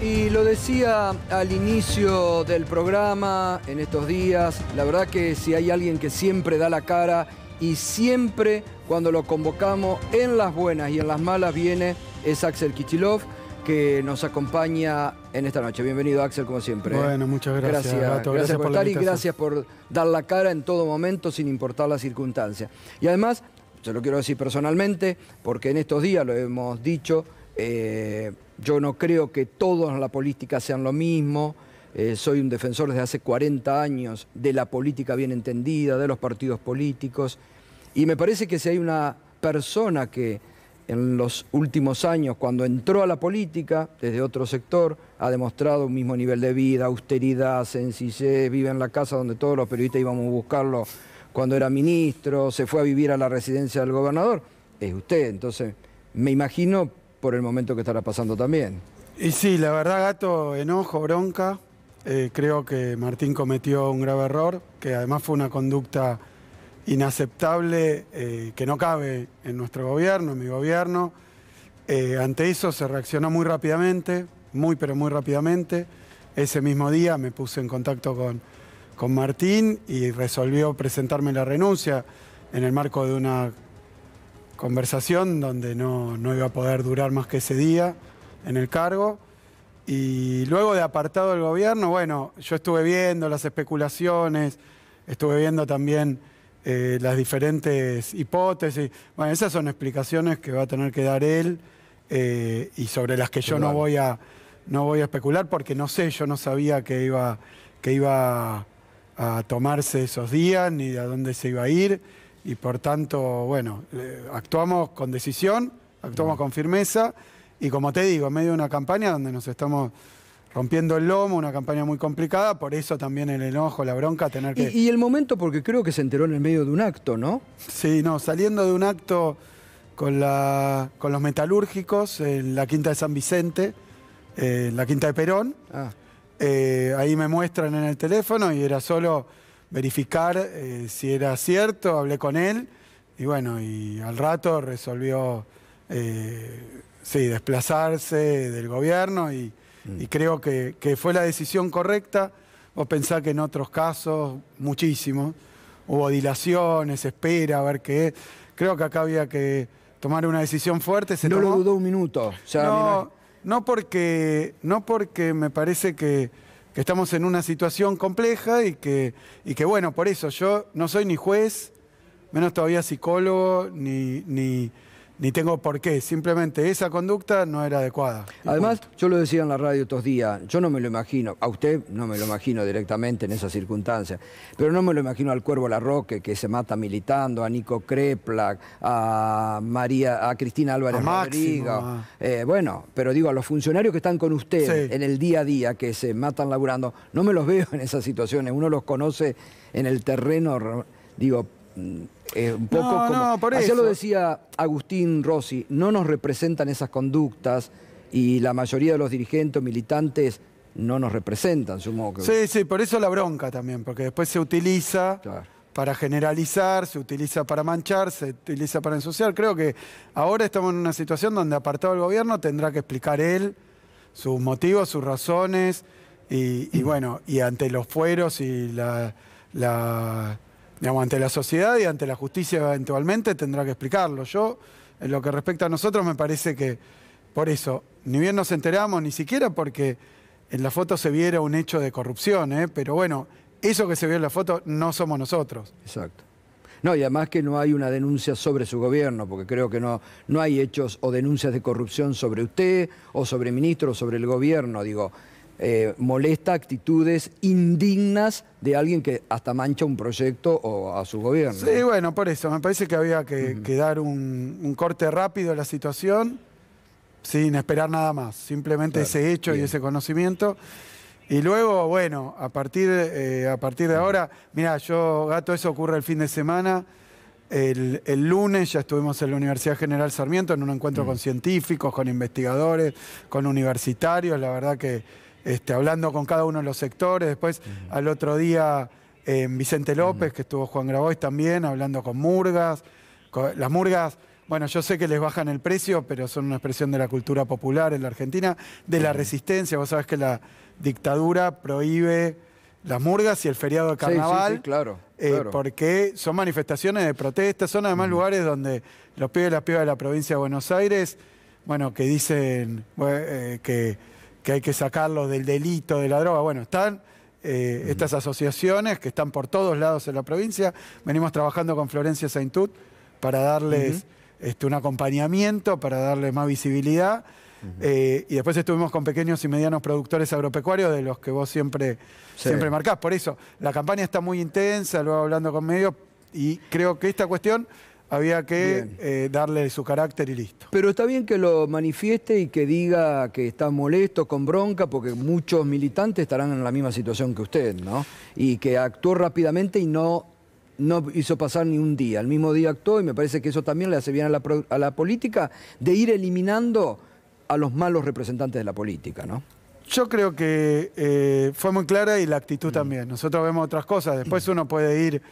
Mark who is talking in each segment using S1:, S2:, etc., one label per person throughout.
S1: y lo decía al inicio del programa, en estos días, la verdad que si hay alguien que siempre da la cara y siempre cuando lo convocamos en las buenas y en las malas viene, es Axel Kichilov, que nos acompaña en esta noche. Bienvenido Axel, como siempre.
S2: Bueno, muchas gracias.
S1: Gracias, gracias, por, estar y gracias por dar la cara en todo momento sin importar la circunstancia. Y además, se lo quiero decir personalmente, porque en estos días lo hemos dicho, eh, yo no creo que todos en la política sean lo mismo. Eh, soy un defensor desde hace 40 años de la política bien entendida, de los partidos políticos. Y me parece que si hay una persona que en los últimos años, cuando entró a la política desde otro sector, ha demostrado un mismo nivel de vida, austeridad, sencillez, vive en la casa donde todos los periodistas íbamos a buscarlo cuando era ministro, se fue a vivir a la residencia del gobernador, es usted. Entonces, me imagino por el momento que estará pasando también.
S2: Y sí, la verdad, gato, enojo, bronca. Eh, creo que Martín cometió un grave error, que además fue una conducta inaceptable eh, que no cabe en nuestro gobierno, en mi gobierno. Eh, ante eso se reaccionó muy rápidamente, muy pero muy rápidamente. Ese mismo día me puse en contacto con, con Martín y resolvió presentarme la renuncia en el marco de una conversación donde no, iba a poder durar más que ese día en el cargo. Y luego de apartado del gobierno, bueno, yo estuve viendo las especulaciones, estuve viendo también eh, las diferentes hipótesis. Bueno, esas son explicaciones que va a tener que dar él eh, y sobre las que yo no voy, a, no voy a especular porque no sé, yo no sabía que iba, que iba a tomarse esos días ni a dónde se iba a ir y por tanto, bueno, actuamos con decisión, actuamos con firmeza y como te digo, en medio de una campaña donde nos estamos rompiendo el lomo, una campaña muy complicada, por eso también el enojo, la bronca, tener que...
S1: Y, el momento, porque creo que se enteró en el medio de un acto, ¿no?
S2: Sí, no, saliendo de un acto con, la, con los metalúrgicos en la Quinta de San Vicente, en la Quinta de Perón, ah. eh, ahí me muestran en el teléfono y era solo verificar eh, si era cierto, hablé con él y bueno, y al rato resolvió eh, sí, desplazarse del gobierno y, mm. creo que, fue la decisión correcta. Vos pensás que en otros casos, muchísimos, hubo dilaciones, espera, a ver qué Creo que acá había que tomar una decisión fuerte.
S1: Se no lo dudó un minuto.
S2: no, no, porque, no porque me parece que estamos en una situación compleja y que, y que, bueno, por eso yo no soy ni juez, menos todavía psicólogo, ni, ni, ni tengo por qué. Simplemente esa conducta no era adecuada.
S1: Además, yo lo decía en la radio estos días, yo no me lo imagino, a usted no me lo imagino directamente en esas circunstancias, pero no me lo imagino al Cuervo Larroque que se mata militando, a Nico Kreplak, a María, a Cristina Álvarez Rodríguez. Eh, bueno, pero digo, a los funcionarios que están con usted en el día a día, que se matan laburando, no me los veo en esas situaciones. Uno los conoce en el terreno, digo, eh, un poco como... por lo decía Agustín Rossi, no nos representan esas conductas y la mayoría de los dirigentes militantes no nos representan, supongo que...
S2: Sí, sí, por eso la bronca también, porque después se utiliza para generalizar, se utiliza para manchar, se utiliza para ensuciar. Creo que ahora estamos en una situación donde apartado el gobierno tendrá que explicar él sus motivos, sus razones, y, y bueno, y ante los fueros y la, la digamos, ante la sociedad y ante la justicia eventualmente tendrá que explicarlo. Yo, en lo que respecta a nosotros, me parece que por eso, ni bien nos enteramos, ni siquiera porque en la foto se viera un hecho de corrupción, ¿eh? pero bueno, eso que se vio en la foto no somos nosotros.
S1: Exacto. No, y además que no hay una denuncia sobre su gobierno, porque creo que no, no hay hechos o denuncias de corrupción sobre usted o sobre ministro o sobre el gobierno. Digo, eh, molesta actitudes indignas de alguien que hasta mancha un proyecto o a su gobierno.
S2: Sí, bueno, por eso, me parece que había que, dar un, corte rápido a la situación sin esperar nada más, simplemente ese hecho y ese conocimiento. Y luego, bueno, a partir, eh, a partir de ahora, mira, yo, gato, eso ocurre el fin de semana. El, lunes ya estuvimos en la Universidad General Sarmiento en un encuentro con científicos, con investigadores, con universitarios. La verdad que este, hablando con cada uno de los sectores. Después, al otro día, en Vicente López, que estuvo Juan Grabois también, hablando con Murgas. las Murgas, bueno, yo sé que les bajan el precio, pero son una expresión de la cultura popular en la Argentina, de la resistencia. Vos sabés que la dictadura prohíbe las murgas y el feriado de carnaval.
S1: Sí, claro,
S2: eh, Porque son manifestaciones de protesta, son además lugares donde los pibes y las pibas de la provincia de Buenos Aires, bueno, que dicen eh, que, hay que sacarlos del delito de la droga. Bueno, están eh, estas asociaciones que están por todos lados en la provincia. Venimos trabajando con Florencia Saintut para darles este, un acompañamiento, para darles más visibilidad. Eh, y después estuvimos con pequeños y medianos productores agropecuarios de los que vos siempre, siempre marcás. Por eso, la campaña está muy intensa, luego hablando con medios, y creo que esta cuestión había que eh, darle su carácter y listo.
S1: Pero está bien que lo manifieste y que diga que está molesto, con bronca, porque muchos militantes estarán en la misma situación que usted, ¿no? Y que actuó rápidamente y no, no hizo pasar ni un día. El mismo día actuó y me parece que eso también le hace bien a la, a la política de ir eliminando a los malos representantes de la política, ¿no?
S2: Yo creo que eh, fue muy clara y la actitud mm. también. Nosotros vemos otras cosas, después mm. uno puede ir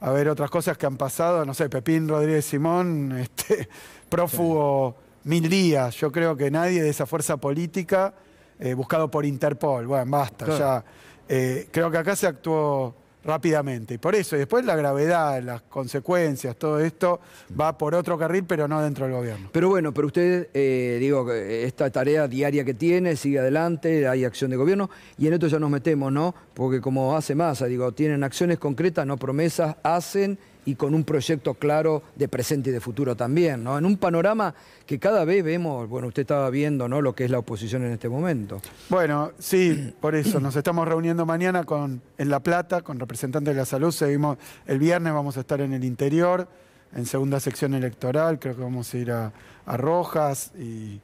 S2: a ver otras cosas que han pasado, no sé, Pepín Rodríguez Simón, este, prófugo mil días. Yo creo que nadie de esa fuerza política, eh, buscado por Interpol, bueno, basta, ya. Eh, creo que acá se actuó rápidamente. Y por eso, y después la gravedad, las consecuencias, todo esto va por otro carril, pero no dentro del gobierno.
S1: Pero bueno, pero usted, eh, digo, esta tarea diaria que tiene, sigue adelante, hay acción de gobierno, y en esto ya nos metemos, ¿no? Porque como hace masa, digo, tienen acciones concretas, no promesas, hacen y con un proyecto claro de presente y de futuro también, ¿no? En un panorama que cada vez vemos, bueno, usted estaba viendo, ¿no? Lo que es la oposición en este momento.
S2: Bueno, sí, por eso nos estamos reuniendo mañana con, en La Plata con representantes de la salud. Seguimos, el viernes vamos a estar en el interior, en segunda sección electoral, creo que vamos a ir a, a Rojas y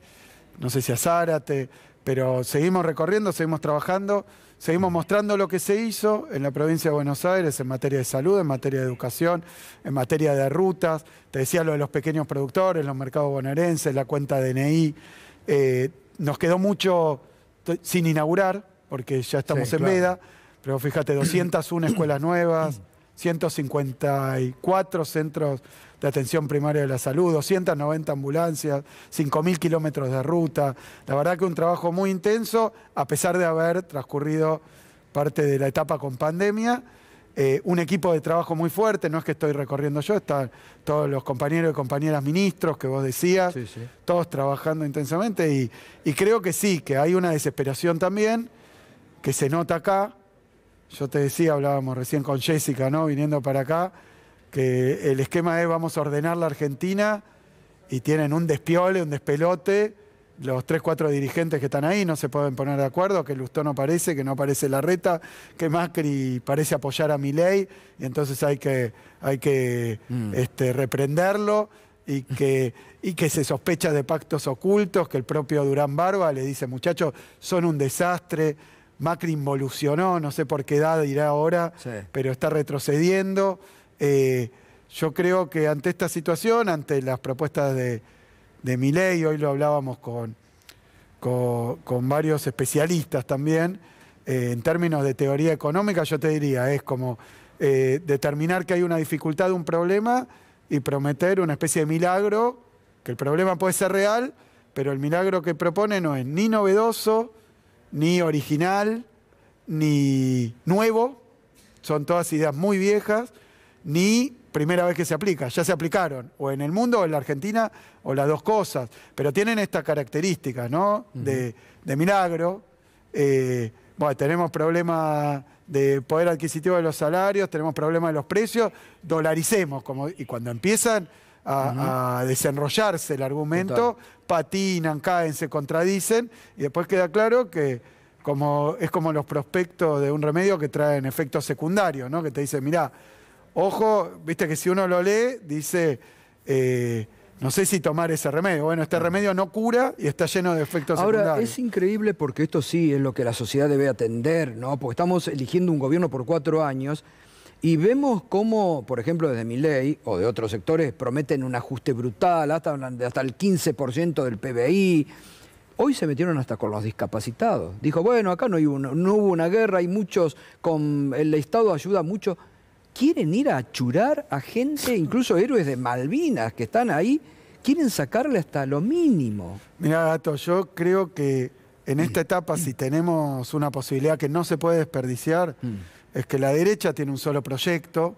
S2: no sé si a Zárate, pero seguimos recorriendo, seguimos trabajando. Seguimos mostrando lo que se hizo en la provincia de Buenos Aires en materia de salud, en materia de educación, en materia de rutas. Te decía lo de los pequeños productores, los mercados bonaerenses, la cuenta DNI. Eh, nos quedó mucho sin inaugurar, porque ya estamos en veda, pero fíjate, 201 escuelas nuevas, 154 centros de atención primaria de la salud, 290 ambulancias, 5.000 kilómetros de ruta. La verdad que un trabajo muy intenso, a pesar de haber transcurrido parte de la etapa con pandemia. Eh, un equipo de trabajo muy fuerte, no es que estoy recorriendo yo, están todos los compañeros y compañeras ministros que vos decías, todos trabajando intensamente y, y creo que sí, que hay una desesperación también, que se nota acá. Yo te decía, hablábamos recién con Jessica, ¿no? Viniendo para acá, que el esquema es vamos a ordenar la Argentina y tienen un despiole, un despelote. Los tres, cuatro dirigentes que están ahí no se pueden poner de acuerdo, que Lustó no aparece, que no aparece Larreta, que Macri parece apoyar a Milei, y entonces hay que, hay que mm. este, reprenderlo y que, y que se sospecha de pactos ocultos, que el propio Durán Barba le dice, muchachos, son un desastre, Macri involucionó, no sé por qué edad irá ahora, pero está retrocediendo. Eh, yo creo que ante esta situación, ante las propuestas de, de ley, hoy lo hablábamos con, con, varios especialistas también, eh, en términos de teoría económica, yo te diría, es como eh, determinar que hay una dificultad, un problema, y prometer una especie de milagro, que el problema puede ser real, pero el milagro que propone no es ni novedoso, ni original, ni nuevo, son todas ideas muy viejas, ni primera vez que se aplica, ya se aplicaron, o en el mundo o en la Argentina, o las dos cosas, pero tienen esta característica, ¿no? de, milagro. Eh, bueno, tenemos problemas de poder adquisitivo de los salarios, tenemos problemas de los precios, dolaricemos, como, y cuando empiezan a, desenrollarse el argumento, patinan, caen, se contradicen, y después queda claro que como, es como los prospectos de un remedio que traen efectos secundarios, ¿no? que te dicen, mirá, Ojo, viste que si uno lo lee, dice, eh, no sé si tomar ese remedio. Bueno, este remedio no cura y está lleno de efectos
S1: Ahora, es increíble porque esto sí es lo que la sociedad debe atender, ¿no? Porque estamos eligiendo un gobierno por cuatro años y vemos cómo, por ejemplo, desde mi ley o de otros sectores prometen un ajuste brutal, hasta, hasta el 15% del PBI. Hoy se metieron hasta con los discapacitados. Dijo, bueno, acá no, no hubo una guerra, hay muchos, con el Estado ayuda mucho quieren ir a churar a gente, incluso héroes de Malvinas que están ahí, quieren sacarle hasta lo mínimo.
S2: Mira, Gato, yo creo que en esta etapa, si tenemos una posibilidad que no se puede desperdiciar, mm. es que la derecha tiene un solo proyecto,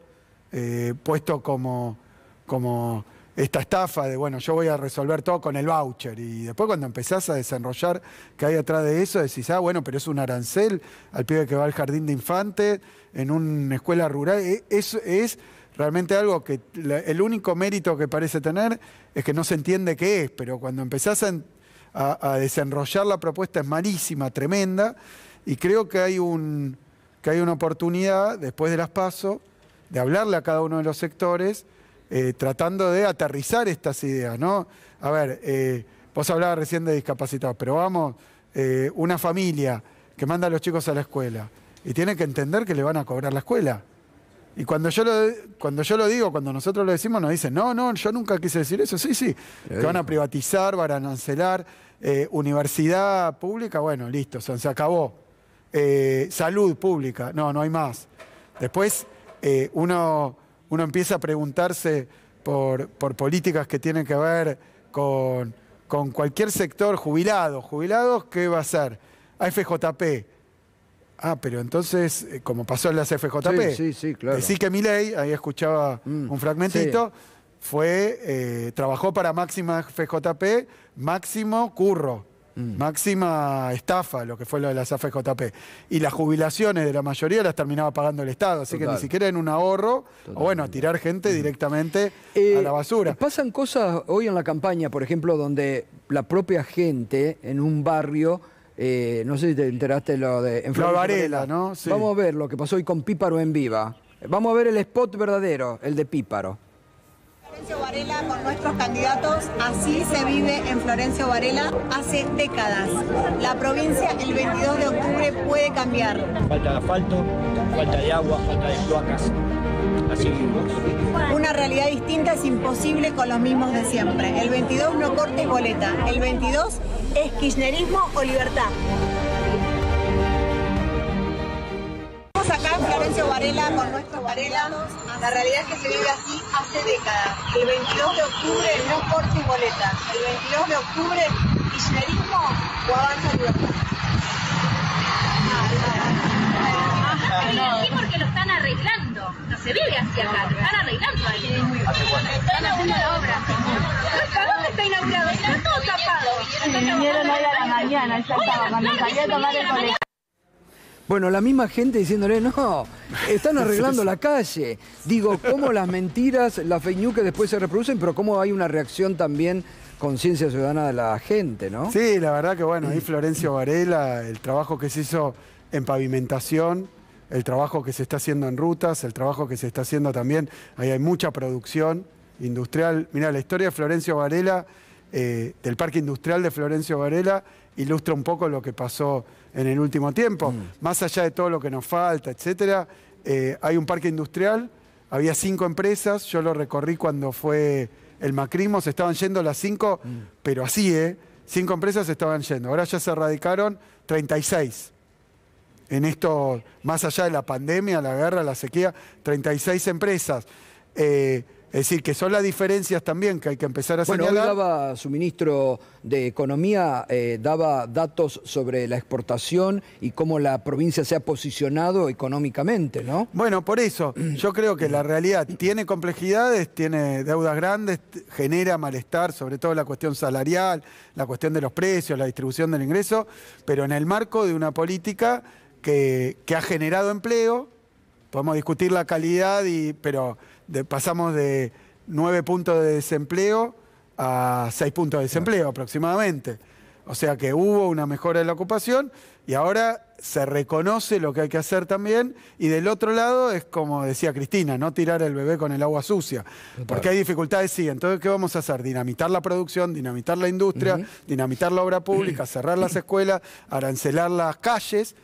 S2: eh, puesto como, como esta estafa de, bueno, yo voy a resolver todo con el voucher. Y después cuando empezás a desenrollar que hay atrás de eso, decís, ah, bueno, pero es un arancel al pibe que va al jardín de infantes, en una escuela rural. E, eso es realmente algo que el único mérito que parece tener es que no se entiende qué es, pero cuando empezás a, desenrollar la propuesta es malísima, tremenda, y creo que hay, un, que hay una oportunidad, después de las pasos, de hablarle a cada uno de los sectores eh, tratando de aterrizar estas ideas, ¿no? A ver, eh, vos hablabas recién de discapacitados, pero vamos, eh, una familia que manda a los chicos a la escuela y tiene que entender que le van a cobrar la escuela. Y cuando yo, lo, cuando yo lo digo, cuando nosotros lo decimos, nos dicen, no, no, yo nunca quise decir eso. Sí, sí, que van a privatizar, van a arancelar. universidad pública, bueno, listo, se acabó. salud pública, no, no hay más. Después, uno uno empieza a preguntarse por, políticas que tienen que ver con, cualquier sector jubilado. ¿Jubilados qué va a ser? AFJP. Ah, pero entonces, eh, como pasó en las FJP,
S1: sí, sí, claro.
S2: Decí que mi ley, ahí escuchaba mm, un fragmentito, fue, eh, trabajó para máxima FJP, máximo curro. Mm. Máxima estafa, lo que fue lo de las AFJP. Y las jubilaciones de la mayoría las terminaba pagando el Estado, así que ni siquiera en un ahorro, o bueno, a tirar gente mm. directamente a la eh, basura.
S1: Pasan cosas hoy en la campaña, por ejemplo, donde la propia gente en un barrio eh, no sé si te enteraste lo de...
S2: En Varela, ¿no?
S1: Vamos a ver lo que pasó hoy con Píparo en Viva. Vamos a ver el spot verdadero, el de Píparo.
S3: Florencio Varela con nuestros candidatos, así se vive en Florencio Varela hace décadas. La provincia el 22 de octubre puede cambiar.
S4: Falta de asfalto, falta de agua, falta de cloacas. Así vivimos.
S3: Una realidad distinta es imposible con los mismos de siempre. El 22 no cortes boleta. El 22 es kirchnerismo o libertad. Varela con nuestros varelanos. La realidad es que se vive así hace décadas. El 22 de octubre no corte boleta. El 22 de octubre kirchnerismo o avanza libertad.
S5: Sí, porque lo están arreglando. No se vive así acá, lo están arreglando ahí. Están haciendo la obra.
S3: ¿Dónde está inaugurado? Está todo tapado.
S6: Vinieron hoy a la mañana, ya estaba, cuando salí a tomar el colegio.
S1: Bueno, la misma gente diciéndole, no, están arreglando la calle. Digo, cómo las mentiras, las fake news que después se reproducen, pero cómo hay una reacción también conciencia ciudadana de la gente, ¿no?
S2: Sí, la verdad que bueno, ahí Florencio Varela, el trabajo que se hizo en pavimentación, el trabajo que se está haciendo en rutas, el trabajo que se está haciendo también, ahí hay mucha producción industrial. Mira, la historia de Florencio Varela, eh, del parque industrial de Florencio Varela, ilustra un poco lo que pasó en el último tiempo. Mm. Más allá de todo lo que nos falta, etcétera, eh, hay un parque industrial, había cinco empresas, yo lo recorrí cuando fue el macrismo, se estaban yendo las cinco, mm. pero así, ¿eh? Cinco empresas se estaban yendo. Ahora ya se erradicaron 36. En esto, más allá de la pandemia, la guerra, la sequía, 36 empresas. Eh, es decir, que son las diferencias también que hay que empezar a bueno, señalar.
S1: Bueno, daba su ministro de Economía, eh, daba datos sobre la exportación y cómo la provincia se ha posicionado económicamente, ¿no?
S2: Bueno, por eso, yo creo que la realidad tiene complejidades, tiene deudas grandes, genera malestar, sobre todo la cuestión salarial, la cuestión de los precios, la distribución del ingreso, pero en el marco de una política que, que ha generado empleo, podemos discutir la calidad, y, pero pasamos de 9 puntos de desempleo a 6 puntos de desempleo aproximadamente. O sea que hubo una mejora de la ocupación y ahora se reconoce lo que hay que hacer también. Y del otro lado es como decía Cristina, no tirar el bebé con el agua sucia. Porque hay dificultades, sí. Entonces, ¿qué vamos a hacer? Dinamitar la producción, dinamitar la industria, dinamitar la obra pública, cerrar las escuelas, arancelar las calles.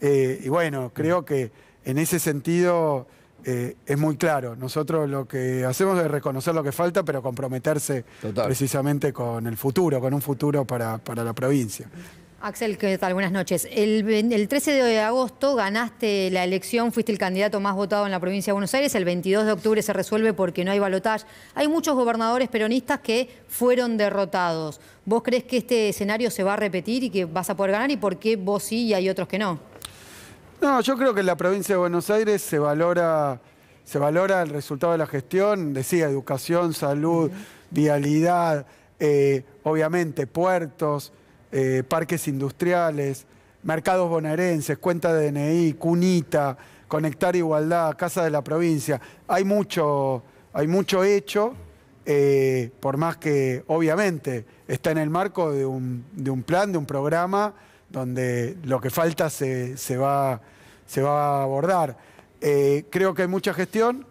S2: Eh, y bueno, creo que en ese sentido eh, es muy claro. Nosotros lo que hacemos es reconocer lo que falta, pero comprometerse precisamente con el futuro, con un futuro para, para la provincia.
S7: Axel, ¿qué tal? Buenas noches. El, el 13 de agosto ganaste la elección, fuiste el candidato más votado en la provincia de Buenos Aires. El 22 de octubre se resuelve porque no hay balotaje. Hay muchos gobernadores peronistas que fueron derrotados. ¿Vos crees que este escenario se va a repetir y que vas a poder ganar? ¿Y por qué vos sí y hay otros que no?
S2: No, yo creo que en la provincia de Buenos Aires se valora, se valora el resultado de la gestión, decía, educación, salud, vialidad, eh, obviamente puertos, eh, parques industriales, mercados bonaerenses, cuenta de DNI, cunita, conectar igualdad, casa de la provincia. Hay mucho, hay mucho hecho, eh, por más que obviamente está en el marco de un, de un plan, de un programa donde lo que falta se, se va, se va a abordar. Eh, creo que hay mucha gestión,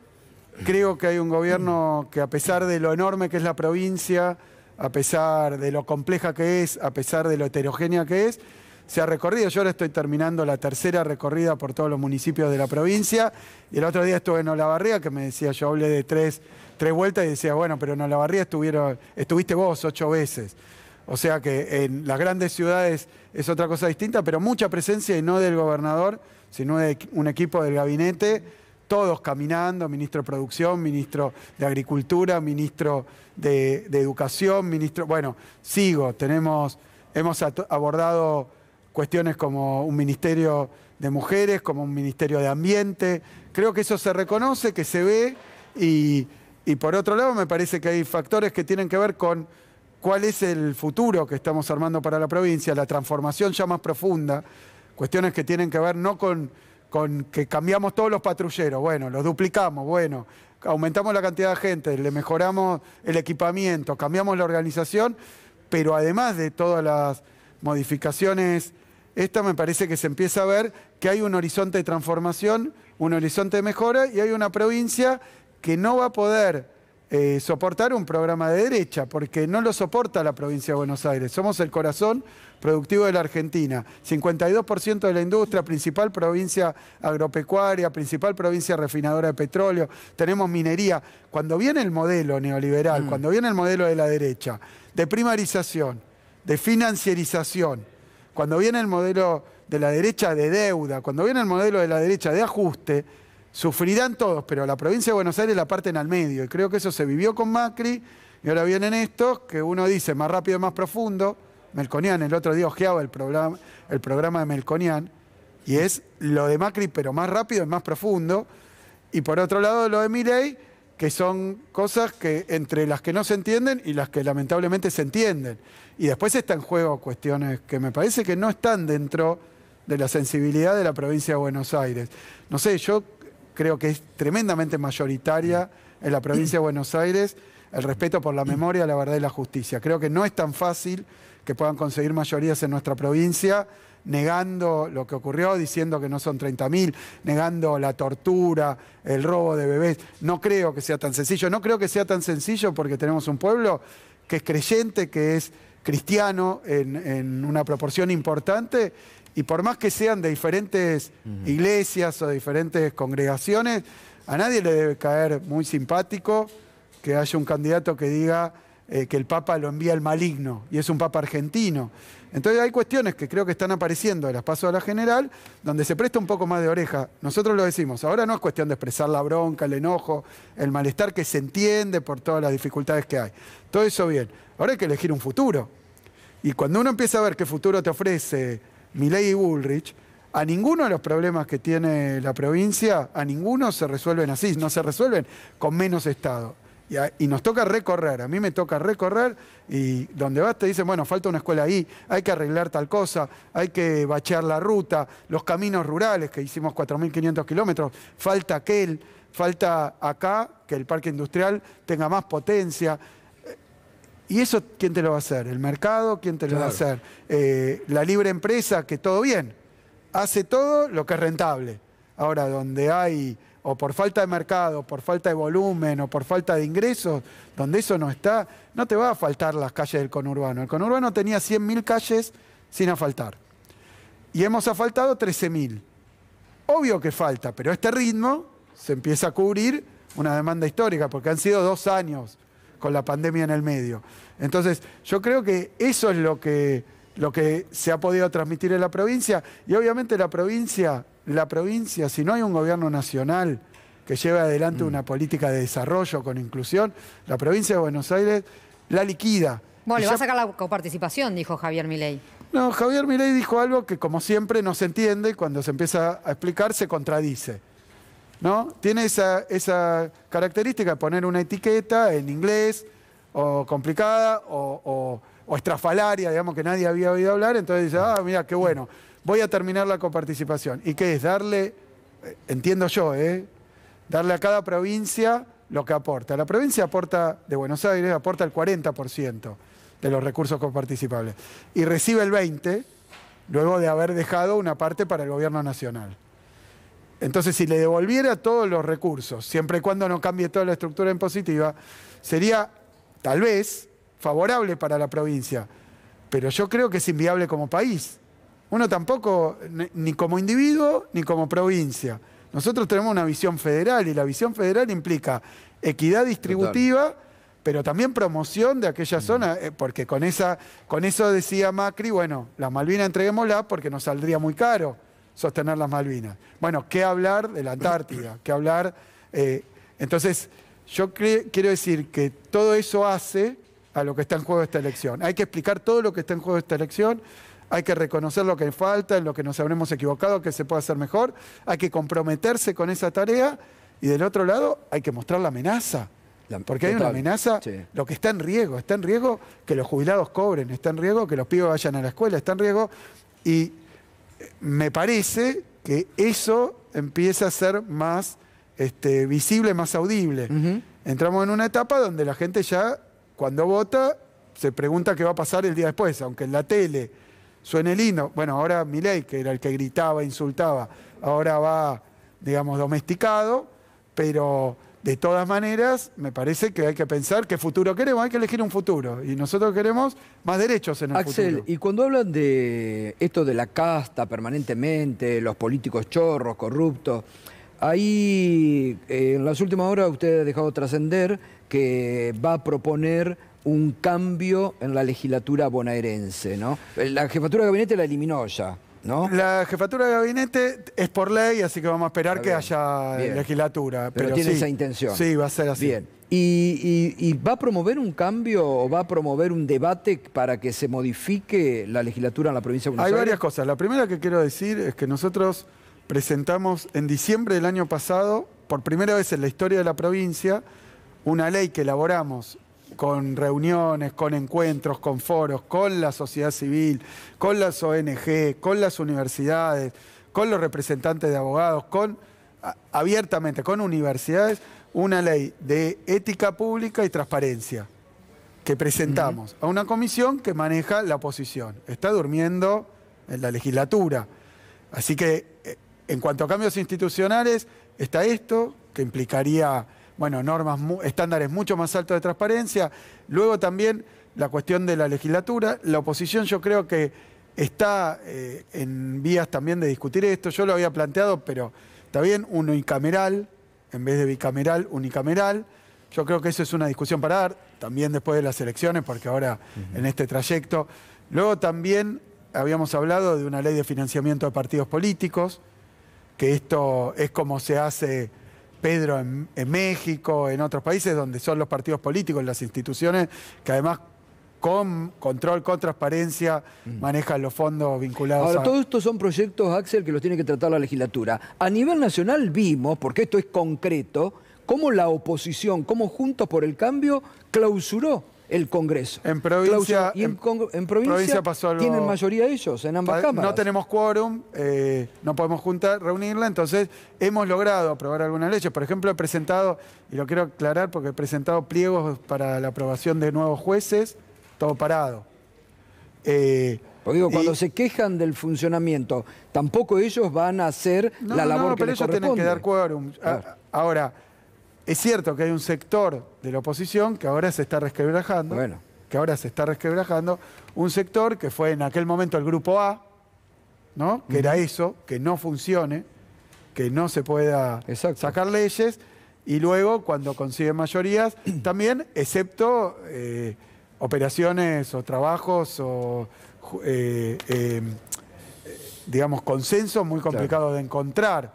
S2: creo que hay un gobierno que a pesar de lo enorme que es la provincia, a pesar de lo compleja que es, a pesar de lo heterogénea que es, se ha recorrido. Yo ahora estoy terminando la tercera recorrida por todos los municipios de la provincia y el otro día estuve en Olavarría que me decía, yo hablé de tres, tres vueltas y decía, bueno, pero en Olavarría estuviste vos ocho veces. O sea que en las grandes ciudades es otra cosa distinta, pero mucha presencia y no del gobernador, sino de un equipo del gabinete, todos caminando, ministro de Producción, ministro de Agricultura, ministro de, Educación, ministro... Bueno, sigo, tenemos, hemos abordado cuestiones como un ministerio de mujeres, como un ministerio de ambiente. Creo que eso se reconoce, que se ve y por otro lado me parece que hay factores que tienen que ver con cuál es el futuro que estamos armando para la provincia, la transformación ya más profunda, cuestiones que tienen que ver no con, que cambiamos todos los patrulleros, bueno, los duplicamos, bueno, aumentamos la cantidad de gente, le mejoramos el equipamiento, cambiamos la organización, pero además de todas las modificaciones, esta me parece que se empieza a ver que hay un horizonte de transformación, un horizonte de mejora y hay una provincia que no va a poder eh, soportar un programa de derecha, porque no lo soporta la provincia de Buenos Aires. Somos el corazón productivo de la Argentina. 52% de la industria, principal provincia agropecuaria, principal provincia refinadora de petróleo, tenemos minería. Cuando viene el modelo neoliberal, cuando viene el modelo de la derecha, de primarización, de financiarización, cuando viene el modelo de la derecha de deuda, cuando viene el modelo de la derecha de ajuste, sufrirán todos, pero la provincia de Buenos Aires la parten al medio. Y creo que eso se vivió con Macri y ahora vienen estos que uno dice más rápido más profundo. Melconian, el otro día ojeaba el programa, el programa de Melconian y es lo de Macri, pero más rápido y más profundo. Y por otro lado, lo de Milei, que son cosas que entre las que no se entienden y las que lamentablemente se entienden. Y después está en juego cuestiones que me parece que no están dentro de la sensibilidad de la provincia de Buenos Aires. No sé, yo creo que es tremendamente mayoritaria en la provincia de Buenos Aires el respeto por la memoria, la verdad y la justicia. Creo que no es tan fácil que puedan conseguir mayorías en nuestra provincia negando lo que ocurrió, diciendo que no son 30.000, negando la tortura, el robo de bebés. No creo que sea tan sencillo. No creo que sea tan sencillo porque tenemos un pueblo que es creyente, que es cristiano en, en una proporción importante y por más que sean de diferentes iglesias o de diferentes congregaciones, a nadie le debe caer muy simpático que haya un candidato que diga eh, que el Papa lo envía el maligno y es un Papa argentino. Entonces hay cuestiones que creo que están apareciendo de las pasos a la general, donde se presta un poco más de oreja. Nosotros lo decimos, ahora no es cuestión de expresar la bronca, el enojo, el malestar que se entiende por todas las dificultades que hay. Todo eso bien. Ahora hay que elegir un futuro. Y cuando uno empieza a ver qué futuro te ofrece Milei y Bullrich, a ninguno de los problemas que tiene la provincia, a ninguno se resuelven así, no se resuelven con menos Estado. Y, y nos toca recorrer, a mí me toca recorrer y donde vas te dicen, bueno, falta una escuela ahí, hay que arreglar tal cosa, hay que bachear la ruta, los caminos rurales, que hicimos 4.500 kilómetros, falta aquel, falta acá que el parque industrial tenga más potencia. ¿Y eso quién te lo va a hacer? ¿El mercado? ¿Quién te lo va a hacer? Eh, la libre empresa, que todo bien, hace todo lo que es rentable. Ahora, donde hay, o por falta de mercado, por falta de volumen, o por falta de ingresos, donde eso no está, no te va a faltar las calles del conurbano. El conurbano tenía 100.000 calles sin asfaltar. Y hemos asfaltado 13.000. Obvio que falta, pero a este ritmo se empieza a cubrir una demanda histórica, porque han sido dos años con la pandemia en el medio. Entonces, yo creo que eso es lo que, lo que se ha podido transmitir en la provincia. Y obviamente la provincia, la provincia, si no hay un gobierno nacional que lleve adelante una política de desarrollo con inclusión, la provincia de Buenos Aires la liquida.
S7: Bueno, le va
S2: ya-
S7: a sacar la coparticipación, dijo Javier Milei.
S2: no, Javier Milei dijo algo que como siempre no se entiende y cuando se empieza a explicar se contradice. ¿No? Tiene esa, esa característica de poner una etiqueta en inglés o complicada o, estrafalaria, digamos que nadie había oído hablar, entonces dice, ah, mira, qué bueno, voy a terminar la coparticipación. ¿Y qué es? Darle, eh, entiendo yo, ¿eh? darle a cada provincia lo que aporta. La provincia aporta, de Buenos Aires, aporta el 40% de los recursos coparticipables y recibe el 20% luego de haber dejado una parte para el gobierno nacional. Entonces, si le devolviera todos los recursos, siempre y cuando no cambie toda la estructura impositiva, sería tal vez favorable para la provincia, pero yo creo que es inviable como país. Uno tampoco, ni- como individuo, ni como provincia. Nosotros tenemos una visión federal y la visión federal implica equidad distributiva, pero también promoción de aquella zona, eh, porque con, esa, con eso decía Macri, bueno, las Malvinas entreguémoslas porque nos saldría muy caro sostener las Malvinas. Bueno, ¿qué hablar de la Antártida? ¿Qué hablar? eh, entonces, yo quiero decir que todo eso hace a lo que está en juego esta elección. Hay que explicar todo lo que está en juego esta elección, hay que reconocer lo que falta, en lo que nos habremos equivocado, que se puede hacer mejor, hay que comprometerse con esa tarea y del otro lado hay que mostrar la amenaza. Porque hay una amenaza,
S1: sí.
S2: lo que está en riesgo, está en riesgo que los jubilados cobren, está en riesgo que los pibes vayan a la escuela, está en riesgo y me parece que eso empieza a ser más este, visible, más audible. Entramos en una etapa donde la gente ya, cuando vota, se pregunta qué va a pasar el día después, aunque en la tele suene lindo. Bueno, ahora Milei, que era el que gritaba, insultaba, ahora va, digamos, domesticado, pero de todas maneras, me parece que hay que pensar qué futuro queremos, hay que elegir un futuro. Y nosotros queremos más derechos en el
S1: Axel,
S2: futuro.
S1: y cuando hablan de esto de la casta permanentemente, los políticos chorros, corruptos, ahí eh, en las últimas horas usted ha dejado trascender que va a proponer un cambio en la legislatura bonaerense, ¿no? La jefatura de gabinete la eliminó ya, ¿no?
S2: La jefatura de gabinete es por ley, así que vamos a esperar que haya
S1: bien.
S2: legislatura.
S1: Pero,
S2: Pero,
S1: tiene
S2: sí,
S1: esa intención.
S2: Sí, va a ser así.
S1: Bien. ¿Y, y- y va a promover un cambio o va a promover un debate para que se modifique la legislatura en la provincia de Buenos
S2: Hay
S1: Aires?
S2: varias cosas. La primera que quiero decir es que nosotros presentamos en diciembre del año pasado, por primera vez en la historia de la provincia, una ley que elaboramos con reuniones, con encuentros, con foros, con la sociedad civil, con las ONG, con las universidades, con los representantes de abogados, con abiertamente con universidades, una ley de ética pública y transparencia que presentamos a una comisión que maneja la oposición. Está durmiendo en la legislatura. Así que, eh, en cuanto a cambios institucionales, está esto, que implicaría, bueno, normas, estándares mucho más altos de transparencia. Luego también la cuestión de la legislatura. La oposición yo creo que está eh, en vías también de discutir esto. Yo lo había planteado, pero está bien, unicameral, en vez de bicameral, unicameral. Yo creo que eso es una discusión para dar, también después de las elecciones, porque ahora en este trayecto. Luego también habíamos hablado de una ley de financiamiento de partidos políticos, que esto es como se hace Pedro en, en México, en otros países, donde son los partidos políticos, las instituciones, que además con control, con transparencia, manejan los fondos vinculados
S1: Ahora,
S2: a...
S1: todos estos son proyectos, Axel, que los tiene que tratar la legislatura. A nivel nacional vimos, porque esto es concreto, cómo la oposición, cómo Juntos por el Cambio clausuró el Congreso.
S2: En provincia-.
S1: Y en,
S2: en
S1: con- en provincia,
S2: provincia pasó algo-
S1: tienen mayoría ellos en ambas cámaras.
S2: No tenemos quórum, eh, no podemos juntar, reunirla, entonces hemos logrado aprobar algunas leyes. Por ejemplo, he presentado, y lo quiero aclarar porque he presentado pliegos para la aprobación de nuevos jueces, todo parado. Eh,
S1: Porque digo, cuando
S2: y-
S1: se quejan del funcionamiento, tampoco ellos van a hacer
S2: No,
S1: la
S2: no,
S1: labor
S2: no,
S1: que
S2: pero
S1: les
S2: ellos tienen que dar quórum. Ahora, es cierto que hay un sector de la oposición que ahora se está resquebrajando.
S1: Bueno.
S2: Que ahora se está resquebrajando. Un sector que fue en aquel momento el grupo A, ¿no? Que era eso, que no funcione, que no se pueda
S1: Exacto.
S2: sacar leyes. Y luego, cuando consiguen mayorías, también, excepto eh, operaciones o trabajos o, eh, eh, digamos, consensos muy complicados de encontrar.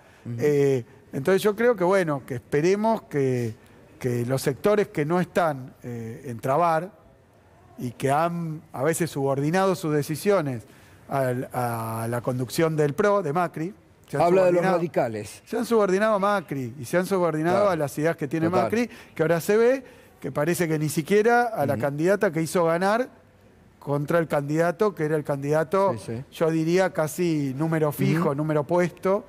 S2: Entonces yo creo que, bueno, que esperemos que, que los sectores que no están en trabar y que han a veces subordinado sus decisiones a la conducción del PRO, de Macri,
S1: Habla de los radicales.
S2: Se han subordinado a Macri y se han subordinado a las ideas que tiene Macri, que ahora se ve que parece que ni siquiera a la candidata que hizo ganar contra el candidato, que era el candidato, yo diría casi número fijo, número puesto,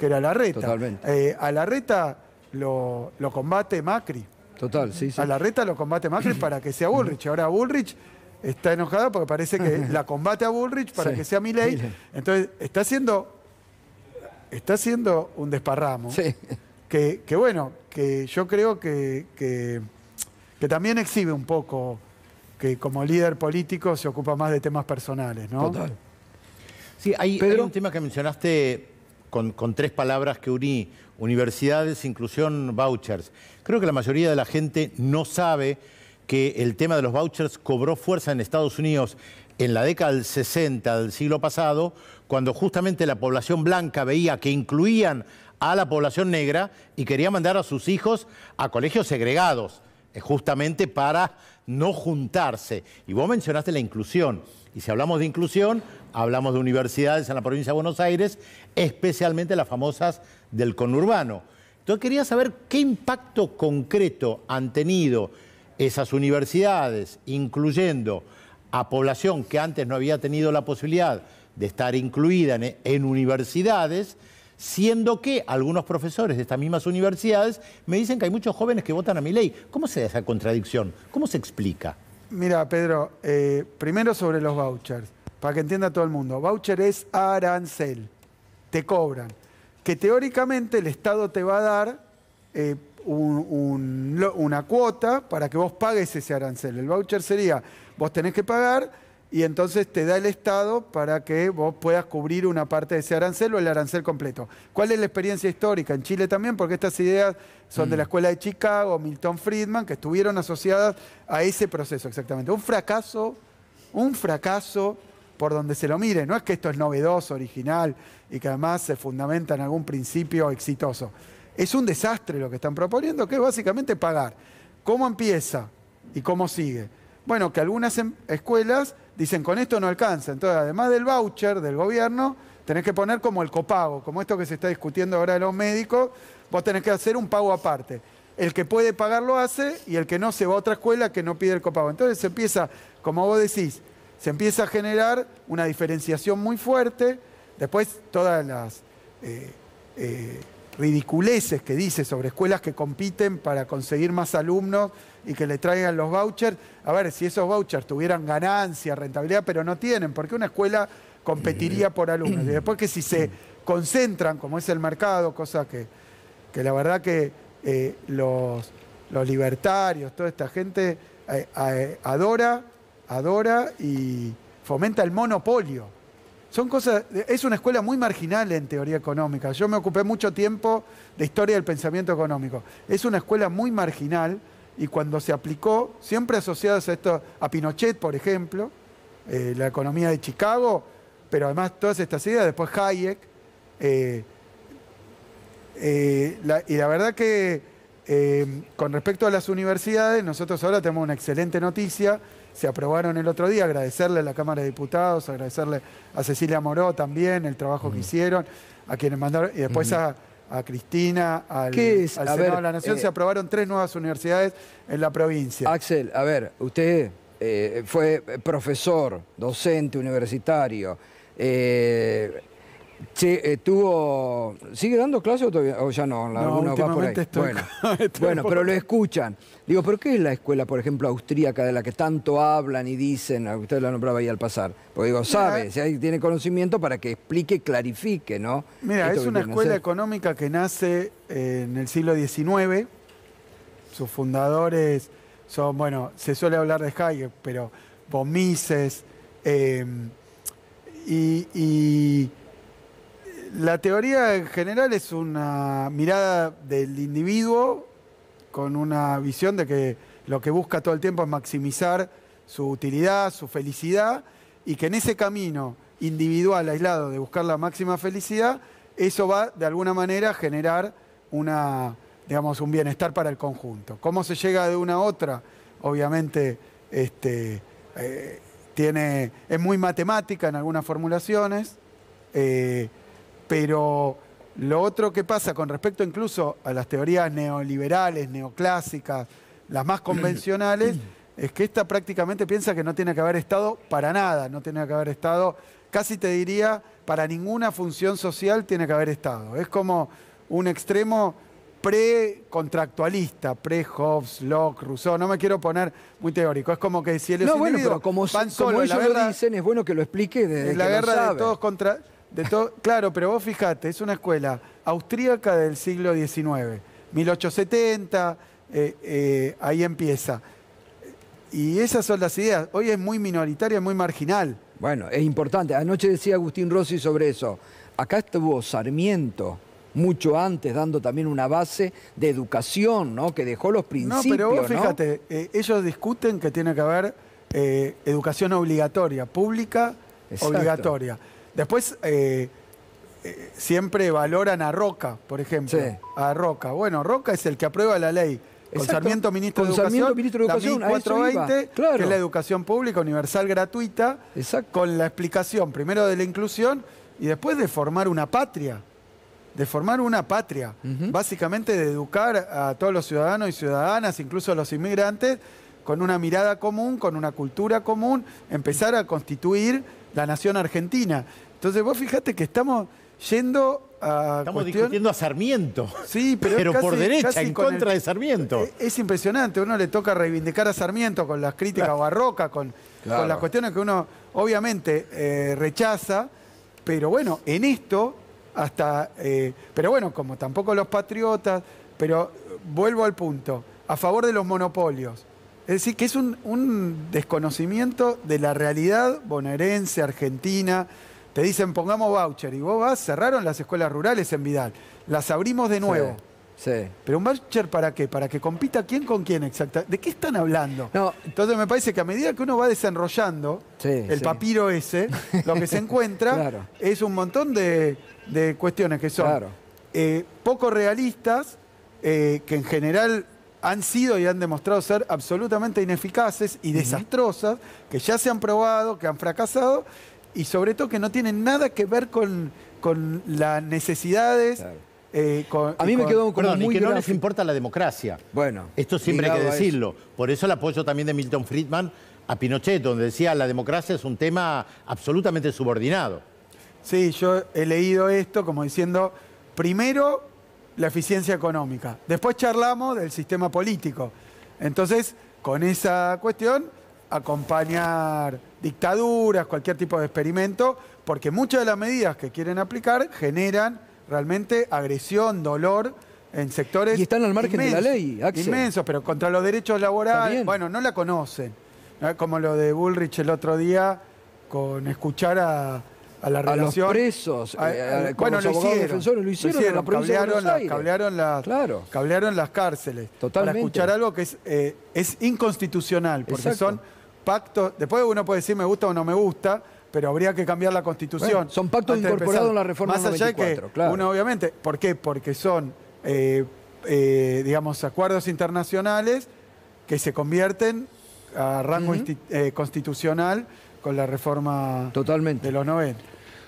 S2: que era Larreta. Totalmente. Eh, a Larreta lo, lo combate Macri.
S1: Total, sí, sí.
S2: A Larreta lo combate Macri para que sea Bullrich. Ahora Bullrich está enojada porque parece que la combate a Bullrich para que sea Milei. Entonces, está haciendo está haciendo un desparramo. Sí. Que, bueno, que yo creo que, que, también exhibe un poco que como líder político se ocupa más de temas personales, ¿no? Total.
S8: Sí, hay, un tema que mencionaste con, tres palabras que uní, universidades, inclusión, vouchers. Creo que la mayoría de la gente no sabe que el tema de los vouchers cobró fuerza en Estados Unidos en la década del 60 del siglo pasado, cuando justamente la población blanca veía que incluían a la población negra y quería mandar a sus hijos a colegios segregados, justamente para no juntarse. Y vos mencionaste la inclusión. Y si hablamos de inclusión, hablamos de universidades en la provincia de Buenos Aires, especialmente las famosas del conurbano. Entonces quería saber qué impacto concreto han tenido esas universidades, incluyendo a población que antes no había tenido la posibilidad de estar incluida en, universidades, siendo que algunos profesores de estas mismas universidades me dicen que hay muchos jóvenes que votan a mi ley. ¿Cómo se da esa contradicción? ¿Cómo se explica?
S2: Mira, Pedro, eh, primero sobre los vouchers, para que entienda todo el mundo. Voucher es arancel, te cobran, que teóricamente el Estado te va a dar eh, una cuota para que vos pagues ese arancel. El voucher sería, vos tenés que pagar y entonces te da el Estado para que vos puedas cubrir una parte de ese arancel o el arancel completo. ¿Cuál es la experiencia histórica? En Chile también, porque estas ideas son de la mm. Escuela de Chicago, Milton Friedman, que estuvieron asociadas a ese proceso exactamente. Un fracaso, un fracaso por donde se lo mire. No es que esto es novedoso, original y que además se fundamenta en algún principio exitoso. Es un desastre lo que están proponiendo, que es básicamente pagar. ¿Cómo empieza y cómo sigue? Bueno, que algunas em, escuelas dicen con esto no alcanza. Entonces, además del voucher del gobierno, tenés que poner como el copago, como esto que se está discutiendo ahora de los médicos, vos tenés que hacer un pago aparte. El que puede pagar lo hace y el que no se va a otra escuela que no pide el copago. Entonces se empieza, como vos decís, se empieza a generar una diferenciación muy fuerte. Después todas las eh, eh, ridiculeces que dice sobre escuelas que compiten para conseguir más alumnos y que le traigan los vouchers. A ver, si esos vouchers tuvieran ganancia, rentabilidad, pero no tienen, porque una escuela competiría por alumnos. Y después que si se concentran, como es el mercado, cosa que, que la verdad que eh, los, los libertarios, toda esta gente eh, eh, adora, adora y fomenta el monopolio. Son cosas, es una escuela muy marginal en teoría económica. Yo me ocupé mucho tiempo de historia del pensamiento económico. Es una escuela muy marginal y cuando se aplicó, siempre asociadas a esto, a Pinochet, por ejemplo, eh, la economía de Chicago, pero además todas estas ideas, después Hayek, eh, eh, y la verdad que con respecto a las universidades, nosotros ahora tenemos una excelente noticia, se aprobaron el otro día, agradecerle a la Cámara de Diputados, agradecerle a Cecilia Moró también el trabajo que hicieron, a quienes mandaron, y después a, Cristina, al, Senado de la Nación, eh, se aprobaron tres nuevas universidades en la provincia.
S1: Axel, a ver, usted eh, fue profesor, docente universitario, eh, eh, tuvo, ¿Sigue dando clases o, todavía, o ya no?
S2: no va por ahí.
S1: bueno, bueno pero lo escuchan. Digo, ¿pero qué es la escuela, por ejemplo, austríaca de la que tanto hablan y dicen? Usted la nombraba ahí al pasar. Porque digo, sabe, si tiene conocimiento para que explique, clarifique, ¿no?
S2: Mira, es una escuela económica que nace eh, en el siglo XIX. Sus fundadores son, bueno, se suele hablar de Hayek, pero Bomises. Eh, y la teoría en general es una mirada del individuo con una visión de que lo que busca todo el tiempo es maximizar su utilidad, su felicidad, y que en ese camino individual, aislado, de buscar la máxima felicidad, eso va de alguna manera a generar una, digamos, un bienestar para el conjunto. ¿Cómo se llega de una a otra? Obviamente este, eh, tiene, es muy matemática en algunas formulaciones, eh, pero lo otro que pasa con respecto incluso a las teorías neoliberales, neoclásicas, las más convencionales, es que esta prácticamente piensa que no tiene que haber estado para nada, no tiene que haber estado, casi te diría, para ninguna función social tiene que haber estado. Es como un extremo pre-contractualista, pre-Hobbes, Locke, Rousseau, no me quiero poner muy teórico, es como que si el
S1: no, bueno, pero como, como ellos lo dicen, es bueno que lo explique desde
S2: es la guerra de todos contra... De claro, pero vos fijate, es una escuela austríaca del siglo XIX, 1870, eh, eh, ahí empieza. Y esas son las ideas. Hoy es muy minoritaria, muy marginal.
S1: Bueno, es importante. Anoche decía Agustín Rossi sobre eso. Acá estuvo Sarmiento, mucho antes, dando también una base de educación, ¿no? Que dejó los principios. No, pero vos
S2: fíjate, eh, ellos discuten que tiene que haber educación obligatoria, pública, obligatoria. Después eh, siempre valoran a Roca, por ejemplo. A Roca. Bueno, Roca es el que aprueba la ley. Con Sarmiento Ministro de Educación,
S1: ministro de Educación,
S2: la 420, que es la educación pública universal gratuita, con la explicación primero de la inclusión y después de formar una patria, de formar una patria, básicamente de educar a todos los ciudadanos y ciudadanas, incluso a los inmigrantes, con una mirada común, con una cultura común, empezar a constituir la nación argentina. Entonces vos fíjate que estamos yendo
S8: Estamos discutiendo a Sarmiento.
S2: Sí,
S8: pero, por derecha, en contra de Sarmiento.
S2: Es, impresionante. Uno le toca reivindicar a Sarmiento con las críticas barrocas, con, las cuestiones que uno obviamente eh, rechaza. Pero bueno, en esto, hasta. Eh, pero bueno, como tampoco los patriotas. Pero vuelvo al punto. A favor de los monopolios. Es decir, que es un, un desconocimiento de la realidad bonaerense, argentina te dicen pongamos voucher y vos vas, cerraron las escuelas rurales en Vidal, las abrimos de nuevo. Sí. Pero un voucher para qué? Para que compita quién con quién exactamente. ¿De qué están hablando? No. Entonces me parece que a medida que uno va desenrollando el papiro ese, lo que se encuentra es un montón de, cuestiones que son eh, poco realistas, eh, que en general han sido y han demostrado ser absolutamente ineficaces y desastrosas, que ya se han probado, que han fracasado y sobre todo que no tienen nada que ver con, con las necesidades.
S8: Eh, a mí me quedó como muy que no les importa la democracia. Bueno, esto siempre hay que decirlo. Por eso el apoyo también de Milton Friedman a Pinochet, donde decía la democracia es un tema absolutamente subordinado.
S2: Sí, yo he leído esto como diciendo, primero la eficiencia económica, después charlamos del sistema político. Entonces, con esa cuestión, acompañar dictaduras, cualquier tipo de experimento, porque muchas de las medidas que quieren aplicar generan realmente agresión, dolor en sectores.
S1: Y están al margen de la ley,
S2: Inmensos, pero contra los derechos laborales, bueno, no la conocen. Como lo de Bullrich el otro día, con escuchar a, la relación.
S1: A los presos,
S2: eh, bueno, lo hicieron, lo hicieron, la cablearon, las, cablearon, las, claro. cablearon las cárceles. Totalmente. Para escuchar algo que es, eh, es inconstitucional, porque son pactos, después uno puede decir me gusta o no me gusta, pero habría que cambiar la constitución.
S1: son pactos incorporados en la reforma Más allá que
S2: uno obviamente, ¿por qué? Porque son, eh, eh, digamos, acuerdos internacionales que se convierten a rango eh, constitucional con la reforma
S1: Totalmente.
S2: de los 90.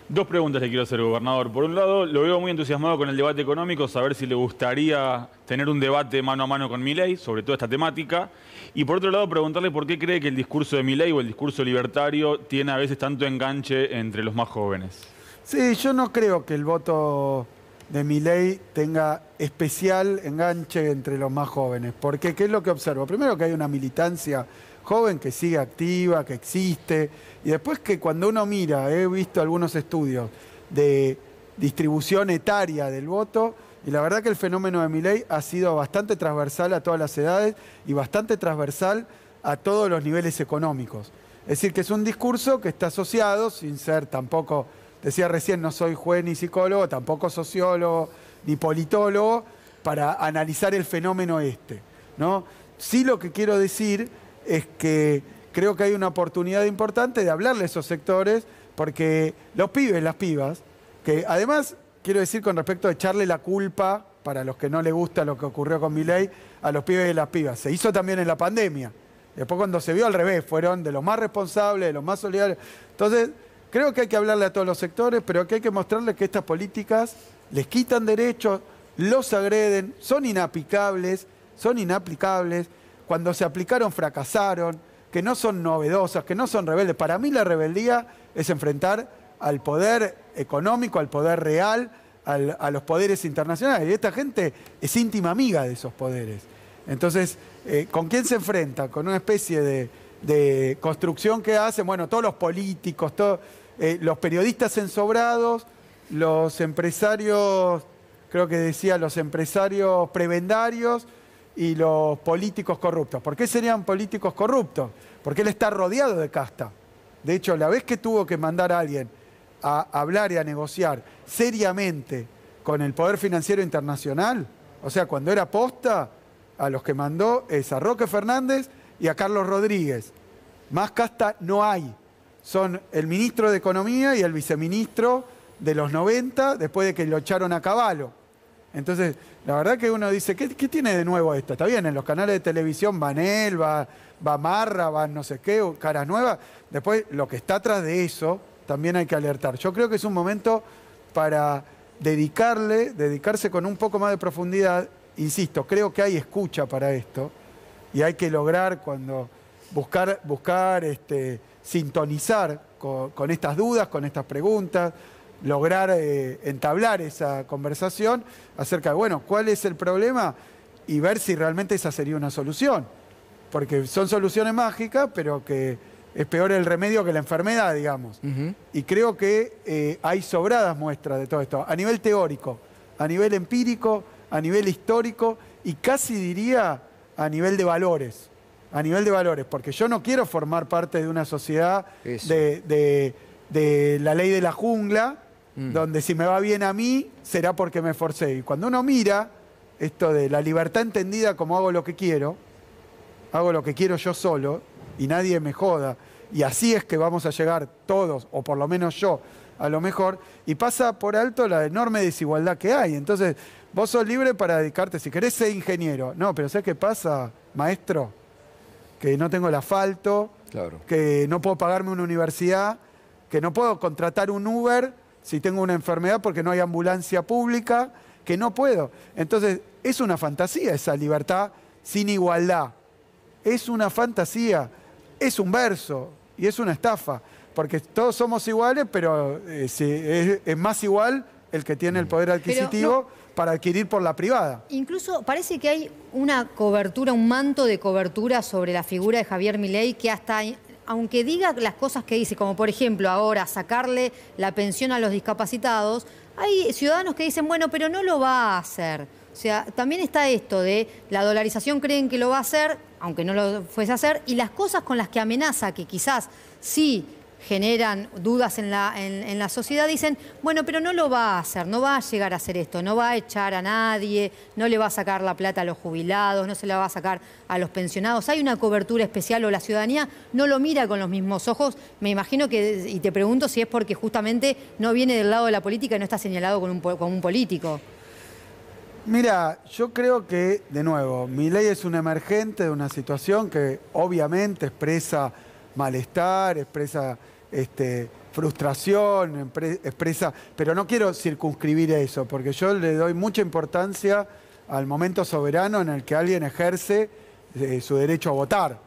S9: Dos preguntas le quiero hacer, gobernador. Por un lado, lo veo muy entusiasmado con el debate económico, saber si le gustaría tener un debate mano a mano con Milei sobre toda esta temática. Y por otro lado, preguntarle por qué cree que el discurso de Milei o el discurso libertario tiene a veces tanto enganche entre los más jóvenes.
S2: Sí, yo no creo que el voto de Milei tenga especial enganche entre los más jóvenes. Porque, ¿qué es lo que observo? Primero que hay una militancia joven que sigue activa, que existe, y después que cuando uno mira, he visto algunos estudios de distribución etaria del voto, y la verdad que el fenómeno de Miley ha sido bastante transversal a todas las edades y bastante transversal a todos los niveles económicos. Es decir, que es un discurso que está asociado, sin ser tampoco, decía recién, no soy juez ni psicólogo, tampoco sociólogo ni politólogo, para analizar el fenómeno este. ¿no? Sí lo que quiero decir es que creo que hay una oportunidad importante de hablarle a esos sectores, porque los pibes, las pibas, que además, quiero decir con respecto a echarle la culpa, para los que no les gusta lo que ocurrió con mi ley, a los pibes y las pibas. Se hizo también en la pandemia. Después cuando se vio al revés, fueron de los más responsables, de los más solidarios. Entonces, creo que hay que hablarle a todos los sectores, pero que hay que mostrarles que estas políticas les quitan derechos, los agreden, son inaplicables, son inaplicables. Cuando se aplicaron fracasaron, que no son novedosas, que no son rebeldes. Para mí la rebeldía es enfrentar al poder económico, al poder real, a los poderes internacionales. Y esta gente es íntima amiga de esos poderes. Entonces, eh, ¿con quién se enfrenta? Con una especie de, construcción que hacen, bueno, todos los políticos, eh, los periodistas ensobrados, los empresarios, creo que decía, los empresarios prebendarios y los políticos corruptos. ¿Por qué serían políticos corruptos? Porque él está rodeado de casta. De hecho, la vez que tuvo que mandar a alguien a hablar y a negociar seriamente con el Poder Financiero Internacional, o sea, cuando era posta, a los que mandó es a Roque Fernández y a Carlos Rodríguez. Más casta no hay. Son el ministro de Economía y el viceministro de los 90, después de que lo echaron a caballo. Entonces, la verdad que uno dice, ¿qué, tiene de nuevo esto? Está bien, en los canales de televisión van él, va, va Marra, va no sé qué, caras nuevas. Después, lo que está atrás de eso, también hay que alertar. Yo creo que es un momento para dedicarle, dedicarse con un poco más de profundidad insisto, creo que hay escucha para esto y hay que lograr cuando buscar, buscar este, sintonizar con, estas dudas, con estas preguntas, lograr eh, entablar esa conversación acerca de, bueno, ¿cuál es el problema? Y ver si realmente esa sería una solución. Porque son soluciones mágicas, pero que es peor el remedio que la enfermedad, digamos. Y creo que eh, hay sobradas muestras de todo esto, a nivel teórico, a nivel empírico, a nivel histórico y casi diría a nivel de valores. A nivel de valores, porque yo no quiero formar parte de una sociedad de, la ley de la jungla, mm. donde si me va bien a mí, será porque me esforcé. Y cuando uno mira esto de la libertad entendida como hago lo que quiero, hago lo que quiero yo solo y nadie me joda, y así es que vamos a llegar todos, o por lo menos yo, a lo mejor, y pasa por alto la enorme desigualdad que hay. Entonces, Vos sos libre para dedicarte, si querés ser ingeniero. No, pero ¿sabes qué pasa, maestro? Que no tengo el asfalto, que no puedo pagarme una universidad, que no puedo contratar un Uber si tengo una enfermedad porque no hay ambulancia pública, que no puedo. Entonces, es una fantasía esa libertad sin igualdad. Es una fantasía, es un verso y es una estafa, porque todos somos iguales, pero eh, es, más igual el que tiene el poder adquisitivo para adquirir por la privada.
S7: Incluso parece que hay una cobertura, un manto de cobertura sobre la figura de Javier Milei que hasta aunque diga las cosas que dice, como por ejemplo ahora sacarle la pensión a los discapacitados, hay ciudadanos que dicen, bueno, pero no lo va a hacer. O sea, también está esto de la dolarización creen que lo va a hacer, aunque no lo fuese a hacer, y las cosas con las que amenaza, que quizás sí generan dudas en la, en, la sociedad, dicen, bueno, pero no lo va a hacer, no va a llegar a hacer esto, no va a echar a nadie, no le va a sacar la plata a los jubilados, no se la va a sacar a los pensionados. Hay una cobertura especial o la ciudadanía no lo mira con los mismos ojos. Me imagino que, y te pregunto si es porque justamente no viene del lado de la política y no está señalado con un, con un político.
S2: Mira, yo creo que, de nuevo, mi ley es un emergente de una situación que obviamente expresa malestar, expresa este, frustración, expresa, pero no quiero circunscribir eso, porque yo le doy mucha importancia al momento soberano en el que alguien ejerce eh, su derecho a votar.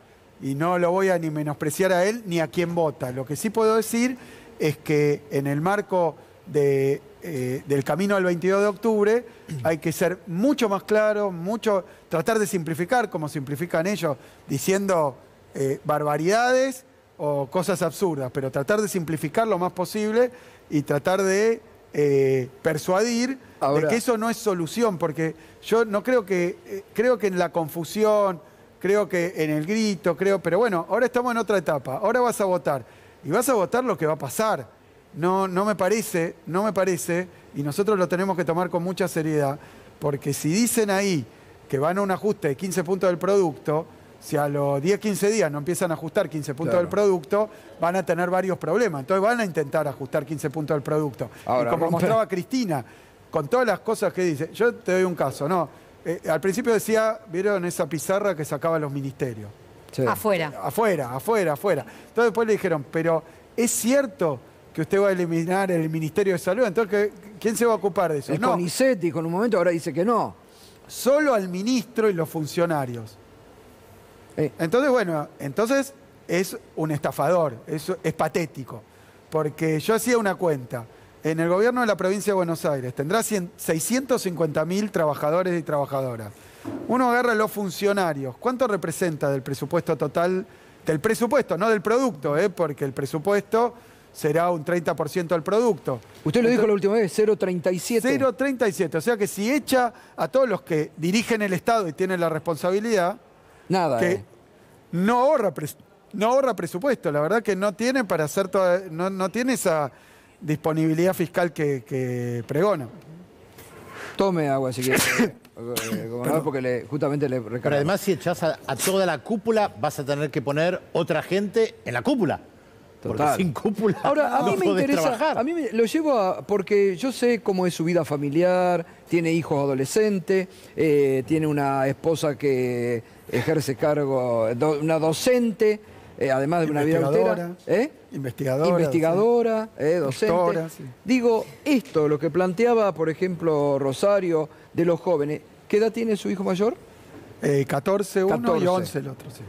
S2: Y no lo voy a ni menospreciar a él ni a quien vota. Lo que sí puedo decir es que en el marco eh, del camino al 22 de octubre hay que ser mucho más claro, mucho, tratar de simplificar como simplifican ellos, diciendo eh, barbaridades o cosas absurdas, pero tratar de simplificar lo más posible y tratar de eh, persuadir de que eso no es solución, porque yo no creo que, eh, creo que en la confusión, creo que en el grito, creo, pero bueno, ahora estamos en otra etapa, ahora vas a votar, y vas a votar lo que va a pasar. No, no me parece, no me parece, y nosotros lo tenemos que tomar con mucha seriedad, porque si dicen ahí que van a un ajuste de 15 puntos del producto, si a los 10, 15 días no empiezan a ajustar 15 puntos del producto, van a tener varios problemas. Entonces van a intentar ajustar 15 puntos del producto. y como mostraba Cristina, con todas las cosas que dice, yo te doy un caso, ¿no? Eh, al principio decía, ¿vieron esa pizarra que sacaba los ministerios?
S7: Afuera.
S2: Afuera, afuera, afuera. Entonces después le dijeron, pero ¿es cierto que usted va a eliminar el Ministerio de Salud? Entonces, ¿quién se va a ocupar de eso?
S1: El no. Dijo en un momento, ahora dice que no.
S2: Solo al ministro y los funcionarios. Entonces, bueno, entonces es un estafador, es, es patético. Porque yo hacía una cuenta. En el gobierno de la provincia de Buenos Aires tendrá 650 mil trabajadores y trabajadoras. Uno agarra los funcionarios. ¿Cuánto representa del presupuesto total? Del presupuesto, no del producto, ¿eh? porque el presupuesto será un 30% del producto.
S1: Usted lo dijo la última vez, 0,37.
S2: 0,37. O sea que si echa a todos los que dirigen el Estado y tienen la responsabilidad,
S1: Nada.
S2: Que eh. no, ahorra no ahorra presupuesto. La verdad que no tiene para hacer toda, no, tiene esa disponibilidad fiscal que, pregona.
S1: Tome agua si quiere. Eh, porque le, justamente le
S8: Pero además, si echas a, toda la cúpula, vas a tener que poner otra gente en la cúpula. Porque sin cúpula.
S1: Ahora, a mí me interesa. A mí lo llevo a. Porque yo sé cómo es su vida familiar, tiene hijos adolescentes, eh, tiene una esposa que ejerce cargo, una docente, eh, además de una vida.
S2: ¿eh? Investigadora.
S1: Investigadora, eh, docente. Digo, esto, lo que planteaba, por ejemplo, Rosario, de los jóvenes, ¿qué edad tiene su hijo mayor?
S2: 14 uno y 11 el otro, sí.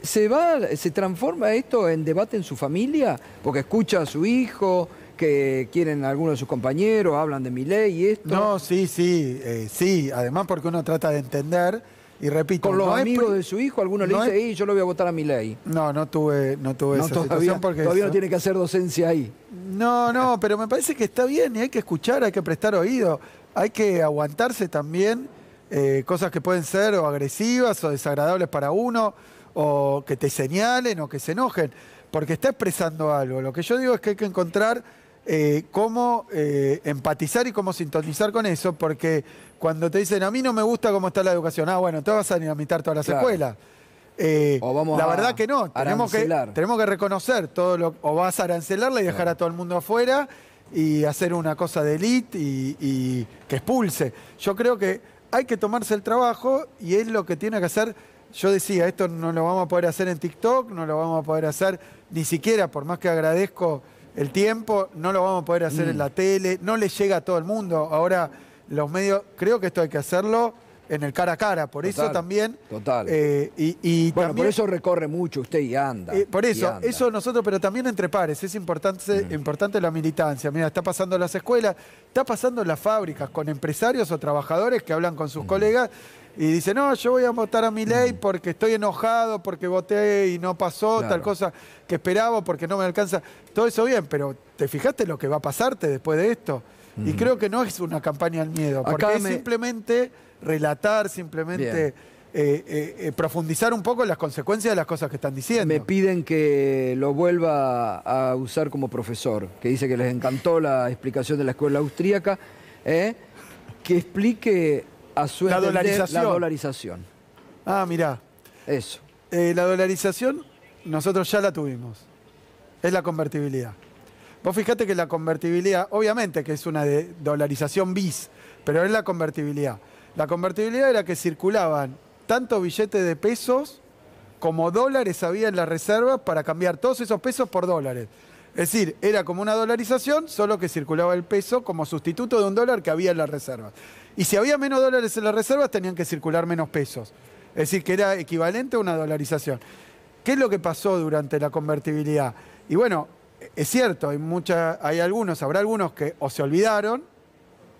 S1: ¿se, va, ¿Se transforma esto en debate en su familia? Porque escucha a su hijo, que quieren algunos de sus compañeros, hablan de mi ley y esto.
S2: No, sí, sí, sí. Además porque uno trata de entender y repito,
S1: con los amigos de su hijo, alguno le dice, yo lo voy a votar a mi ley.
S2: No, no tuve, no tuve esa
S1: todavía,
S2: situación porque
S1: todavía no tiene que hacer docencia ahí.
S2: No, no, pero me parece que está bien y hay que escuchar, hay que prestar oído, hay que aguantarse también eh, cosas que pueden ser o agresivas o desagradables para uno, o que te señalen o que se enojen, porque está expresando algo. Lo que yo digo es que hay que encontrar eh, cómo eh, empatizar y cómo sintonizar con eso, porque cuando te dicen, a mí no me gusta cómo está la educación, ah, bueno, te vas a dinamitar todas las escuelas. Eh, la verdad que no, tenemos que, tenemos que reconocer todo lo o vas a arancelarla y dejar a todo el mundo afuera y hacer una cosa de elite y, que expulse. Yo creo que hay que tomarse el trabajo y es lo que tiene que hacer. Yo decía, esto no lo vamos a poder hacer en TikTok, no lo vamos a poder hacer ni siquiera, por más que agradezco el tiempo, no lo vamos a poder hacer en mm. la tele, no le llega a todo el mundo. Ahora los medios, creo que esto hay que hacerlo en el cara a cara, por eso también.
S1: Total.
S2: Eh, y,
S1: bueno, por eso recorre mucho usted y anda.
S2: Eh, por eso, eso nosotros, pero también entre pares, es importante, mm. importante la militancia. Mira, está pasando en las escuelas, está pasando en las fábricas, con empresarios o trabajadores que hablan con sus mm. colegas y dicen, no, yo voy a votar a mi ley mm. porque estoy enojado, porque voté y no pasó tal cosa que esperaba, porque no me alcanza. Todo eso bien, pero ¿te fijaste lo que va a pasarte después de esto? Y creo que no es una campaña al miedo, porque es simplemente relatar, simplemente eh, eh, eh, profundizar un poco las consecuencias de las cosas que están diciendo.
S1: Me piden que lo vuelva a usar como profesor, que dice que les encantó la explicación de la escuela austríaca, que explique a su
S2: la dolarización.
S1: la dolarización.
S2: Ah, mirá.
S1: Eso.
S2: la dolarización nosotros ya la tuvimos. Es la convertibilidad. Vos fijate que la convertibilidad, obviamente que es una de dolarización bis, pero es la convertibilidad. La convertibilidad era que circulaban tanto billetes de pesos como dólares había en la reserva para cambiar todos esos pesos por dólares. Es decir, era como una dolarización, solo que circulaba el peso como sustituto de un dólar que había en la reserva. Y si había menos dólares en las reservas, tenían que circular menos pesos. Es decir, que era equivalente a una dolarización. ¿Qué es lo que pasó durante la convertibilidad? Y bueno, es cierto, hay, mucha, hay algunos, habrá algunos que o se olvidaron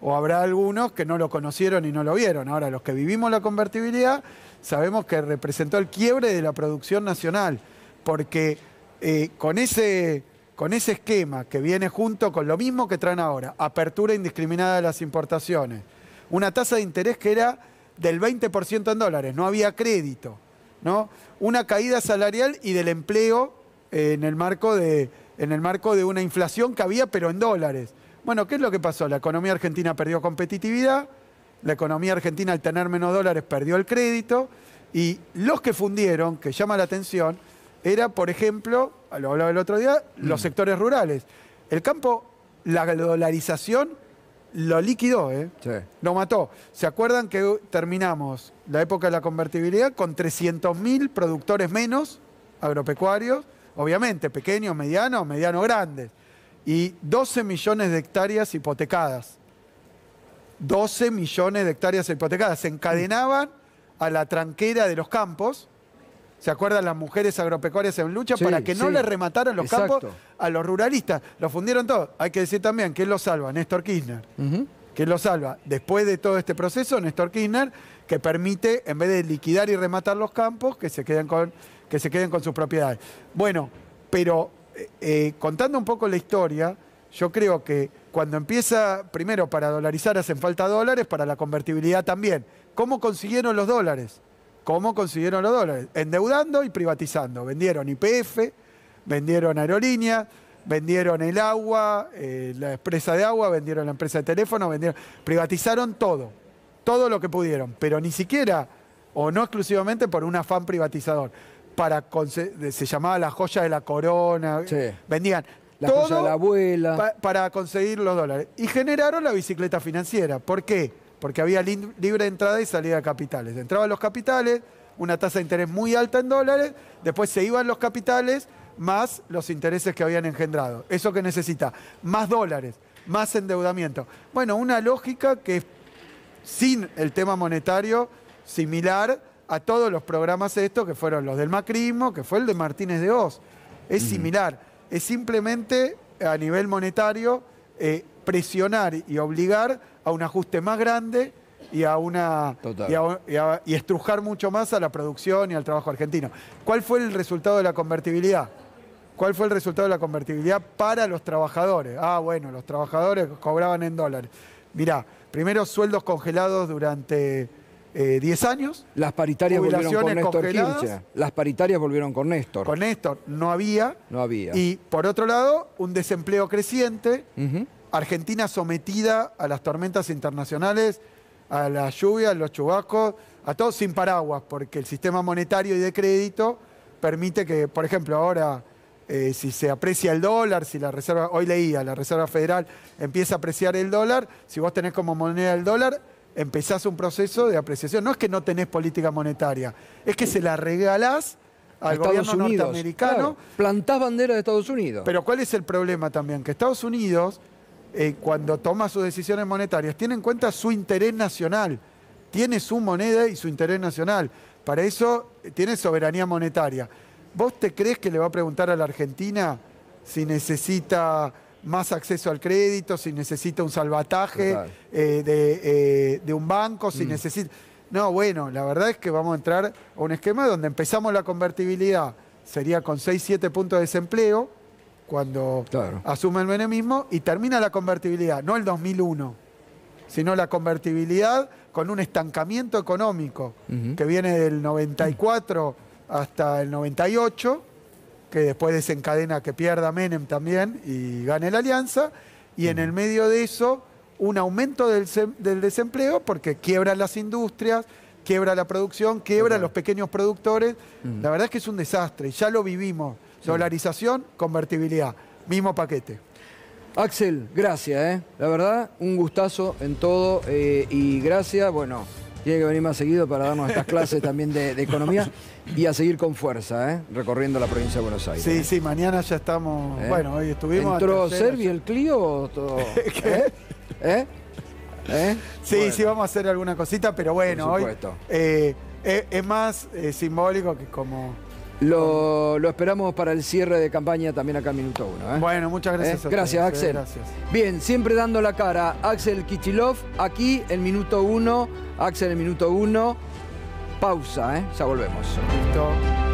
S2: o habrá algunos que no lo conocieron y no lo vieron. Ahora, los que vivimos la convertibilidad sabemos que representó el quiebre de la producción nacional, porque eh, con, ese, con ese esquema que viene junto con lo mismo que traen ahora, apertura indiscriminada de las importaciones, una tasa de interés que era del 20% en dólares, no había crédito, ¿no? una caída salarial y del empleo en el marco de en el marco de una inflación que había, pero en dólares. Bueno, ¿qué es lo que pasó? La economía argentina perdió competitividad la economía argentina al tener menos dólares perdió el crédito y los que fundieron, que llama la atención, era, por ejemplo, lo hablaba el otro día, los sectores rurales. El campo, la dolarización lo liquidó, ¿eh? lo mató. ¿Se acuerdan que terminamos la época de la convertibilidad con 300.000 productores menos agropecuarios? Obviamente, pequeños, medianos, medianos grandes. Y 12 millones de hectáreas hipotecadas. 12 millones de hectáreas hipotecadas. Se encadenaban a la tranquera de los campos. ¿Se acuerdan las mujeres agropecuarias en lucha para que no le remataran los campos a los ruralistas? Lo fundieron todos. Hay que decir también, ¿quién lo salva? Néstor Kirchner. ¿Quién lo salva? Después de todo este proceso, Néstor Kirchner, que permite, en vez de liquidar y rematar los campos, que se queden con, que se queden con sus propiedades. Bueno, pero eh, eh, contando un poco la historia, yo creo que cuando empieza, primero para dolarizar hacen falta dólares, para la convertibilidad también. ¿Cómo consiguieron los dólares? ¿Cómo consiguieron los dólares? Endeudando y privatizando. Vendieron IPF, vendieron aerolíneas, vendieron el agua, eh, la empresa de agua, vendieron la empresa de teléfono, vendieron, privatizaron todo, todo lo que pudieron, pero ni siquiera, o no exclusivamente por un afán privatizador para se llamaba la joya de la corona, vendían
S1: la todo de la abuela.
S2: para conseguir los dólares. Y generaron la bicicleta financiera. ¿Por qué? Porque había libre entrada y salida de capitales. Entraban los capitales, una tasa de interés muy alta en dólares, después se iban los capitales más los intereses que habían engendrado. ¿Eso que necesita? Más dólares, más endeudamiento. Bueno, una lógica que sin el tema monetario similar a todos los programas estos que fueron los del macrismo, que fue el de Martínez de Oz. Es similar, es simplemente a nivel monetario eh, presionar y obligar a un ajuste más grande y a una y, estrujar mucho más a la producción y al trabajo argentino. ¿Cuál fue el resultado de la convertibilidad? ¿Cuál fue el resultado de la convertibilidad para los trabajadores? Ah, bueno, los trabajadores cobraban en dólares. Mirá, primero sueldos congelados durante 10 eh, años.
S1: Las paritarias volvieron con Néstor Kirchner. Las paritarias volvieron con Néstor.
S2: Con Néstor no había.
S1: No había.
S2: Y por otro lado, un desempleo creciente. Argentina sometida a las tormentas internacionales, a la lluvia, a los chubascos, a todos sin paraguas, porque el sistema monetario y de crédito permite que, por ejemplo, ahora eh, si se aprecia el dólar, si la Reserva, hoy leía, la Reserva Federal empieza a apreciar el dólar, si vos tenés como moneda el dólar, empezás un proceso de apreciación. No es que no tenés política monetaria, es que se la regalás al gobierno norteamericano.
S1: plantás bandera de Estados Unidos.
S2: Pero ¿cuál es el problema también? Que Estados Unidos, eh, cuando toma sus decisiones monetarias, tiene en cuenta su interés nacional. Tiene su moneda y su interés nacional. Para eso eh, tiene soberanía monetaria. ¿Vos te crees que le va a preguntar a la Argentina si necesita más acceso al crédito, si necesita un salvataje eh, eh, de, un banco, si mm. necesita... No, bueno, la verdad es que vamos a entrar a un esquema donde empezamos la convertibilidad, sería con 6-7 puntos de desempleo, cuando asume el menemismo, y termina la convertibilidad, no el 2001, sino la convertibilidad con un estancamiento económico que viene del 94 hasta el 98, que después desencadena que pierda Menem también y gane la alianza, y en el medio de eso un aumento del, desempleo porque quiebran las industrias, quiebra la producción, quiebra los pequeños productores. La verdad es que es un desastre, ya lo vivimos. Dolarización, convertibilidad, mismo paquete.
S1: Axel, gracias, ¿eh? la verdad, un gustazo en todo eh, y gracias, bueno, tiene que venir más seguido para darnos estas clases también de, economía y a seguir con fuerza, ¿eh? recorriendo la provincia de Buenos Aires.
S2: Sí, sí, mañana ya estamos. ¿Eh? Bueno, hoy estuvimos.
S1: ¿Entró Servi el Clio o todo? ¿Eh? ¿Eh?
S2: ¿Eh? Sí, sí, vamos a hacer alguna cosita, pero bueno, hoy es más simbólico que como
S1: lo, esperamos para el cierre de campaña también acá en Minuto 1.
S2: ¿eh? Bueno, muchas gracias.
S1: ¿Eh? gracias, ¿eh? Axel. Bien, siempre dando la cara. Axel Kichilov, aquí en Minuto 1. Axel en Minuto 1. Pausa, ya volvemos. Listo.